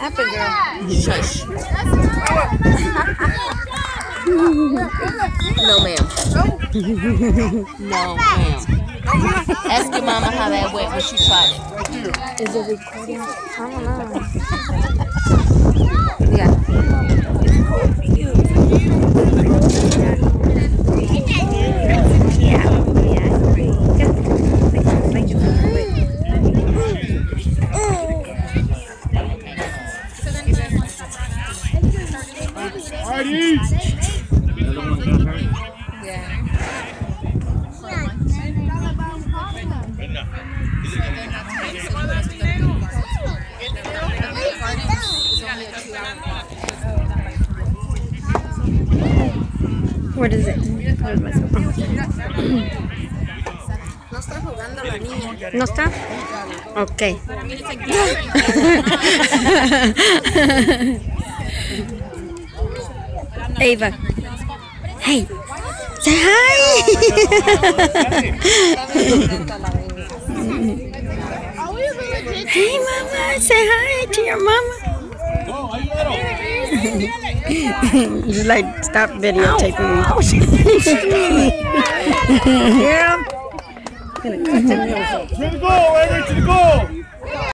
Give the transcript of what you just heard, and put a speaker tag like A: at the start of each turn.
A: Shush. no, ma'am. no, ma'am. Ask your mama how that went when she tried it.
B: Is it recording? I don't know. What is it? Where's my cell phone?
A: No está jugando la niña.
B: ¿No está? Ok. Ava. Hey. Say hi. hey, mama. Say hi to your mama. you like stop videotaping me. yeah.
C: To the goal, Avery, to the goal!